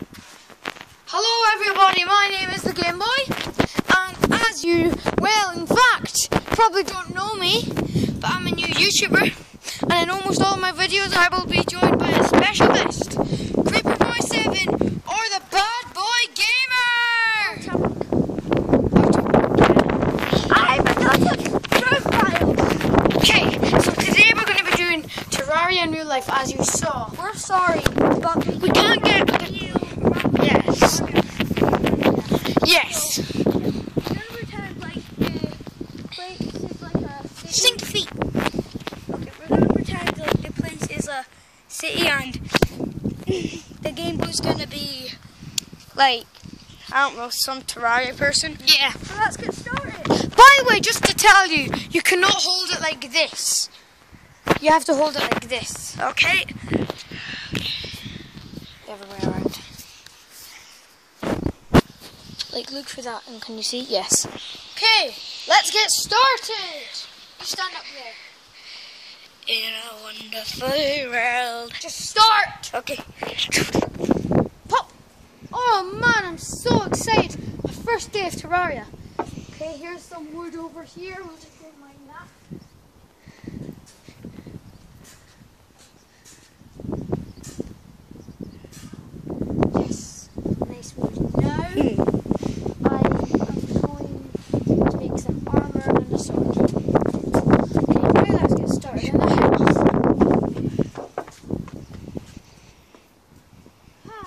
Hello everybody, my name is the Game Boy, and as you, well in fact, probably don't know me, but I'm a new YouTuber, and in almost all my videos I will be joined by a special guest, Creeper Boy 7, or the Bad Boy Gamer! I'm profile. Okay, so today we're going to be doing Terraria in real life, as you saw. We're sorry, but We can't get... Yes. Yes. Remember time like the place is like a city. Sink feet. Okay, we're gonna pretend like the place is a city and the Game Boy's gonna be like I don't know some Terraria person. Yeah. So let's get started. By the way, just to tell you, you cannot hold it like this. You have to hold it like this. Okay. Everywhere other way around. Like, look for that, and can you see? Yes. Okay, let's get started. You stand up there. In a wonderful world. Just start. Okay. Pop. Oh man, I'm so excited. My first day of Terraria. Okay, here's some wood over here. We'll just don't mind that. Yes, nice wood. Now, I am going to make some armor and a sword. Okay, now let's get started in the house. Ha!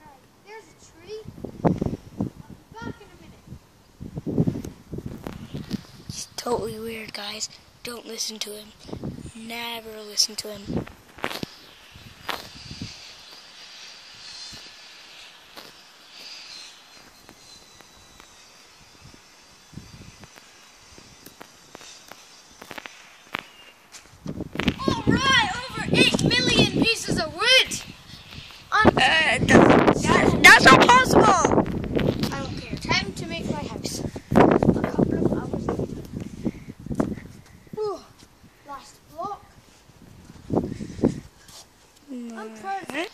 Right, there's a tree. I'll be back in a minute. He's totally weird, guys. Don't listen to him. Never listen to him. Alright, over 8 million pieces of wood! Uh, that, that's not possible. I don't care. Time to make my house. A couple of hours later. Whew. Last block. I'm proud of it.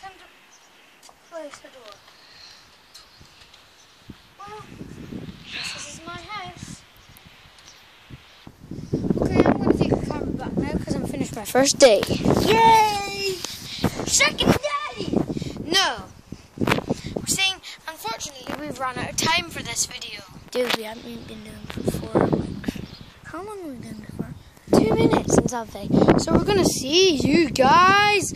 Time to place the door. Well, this is my house. Okay, I'm going to take the camera back now because I'm finished my first day. Yay! Second day! No. We're saying, unfortunately, we've run out of time for this video. Dude, we haven't been doing it for like how long have we been doing? Two minutes and something. So we're gonna see you guys